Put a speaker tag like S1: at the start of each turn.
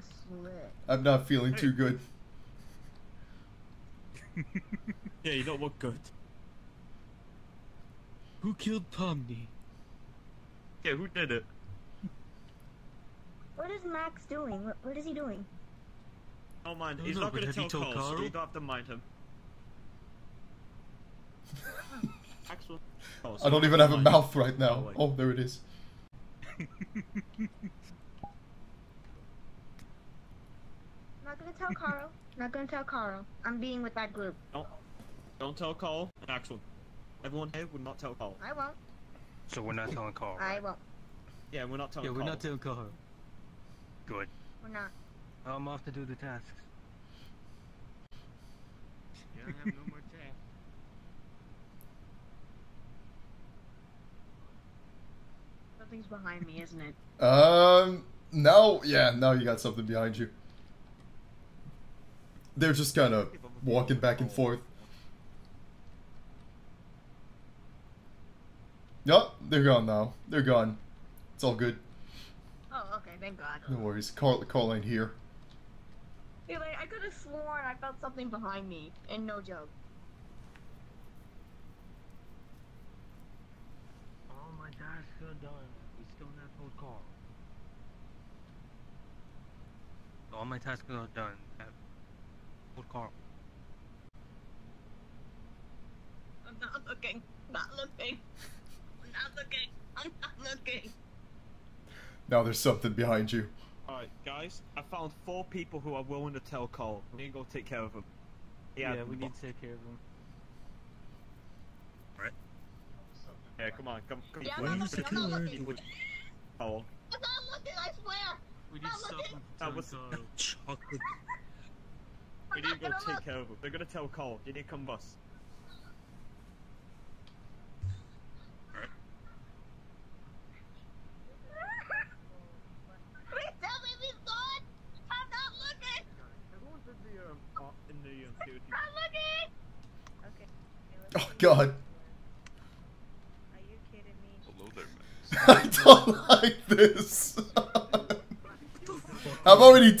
S1: Slit.
S2: I'm not feeling too good.
S3: yeah, you don't look good. Who killed Pomni? Yeah, who did it?
S1: What is Max doing? What, what is he doing?
S3: Don't mind. He's
S4: no,
S3: not gonna
S4: have
S3: tell
S4: you told
S3: Carl, so you don't have to mind him. Axel. Oh,
S2: I don't even have a mouth right now.
S3: Oh.
S2: Oh, there it is.
S1: I'm not gonna tell Carl. Not gonna tell Carl. I'm being with that group.
S3: Don't, don't tell Carl and Axel. Everyone here would not tell Carl.
S1: I won't.
S4: So we're not telling Carl.
S1: I won't.
S3: Yeah, we're not telling
S4: Yeah, we're
S3: Carl.
S4: not telling Carl. Good.
S1: We're not.
S4: I'm off to do the tasks.
S3: You don't have no more time.
S1: Something's behind me, isn't it?
S2: Um, No. yeah, now you got something behind you. They're just kind of walking back and forth. Yup, they're gone now. They're gone. It's all good.
S1: Oh, okay. Thank God.
S2: No worries. Carl, call ain't here.
S1: Yeah, like, I could have sworn I felt something behind me, and no joke.
S4: All my tasks are done. We still not told Carl. All my tasks are done. Have told Carl.
S1: I'm not looking. Not looking. I'm not looking. I'm not looking.
S2: Now there's something behind you.
S3: Alright, guys, I found four people who are willing to tell Carl. We need to go take care of them.
S4: Yeah, we need to take care of him.
S3: Yeah, come on, come, come.
S1: Yeah, I'm not looking. I'm not looking.
S3: Carl.
S1: I'm not looking. I swear.
S4: We
S1: need to stop him
S3: That was chocolate. We
S1: I'm
S3: need to go
S1: gonna
S3: take
S1: look.
S3: care of them. They're gonna tell Carl. You need to come bus.
S1: Please tell me he's gone. I'm not looking.
S3: Everyone's in the um, uh, in the um, security.
S1: I'm looking. Okay.
S2: Oh God,
S1: Are you kidding me?
S5: Hello there, man.
S2: I don't like this. I'm already dead.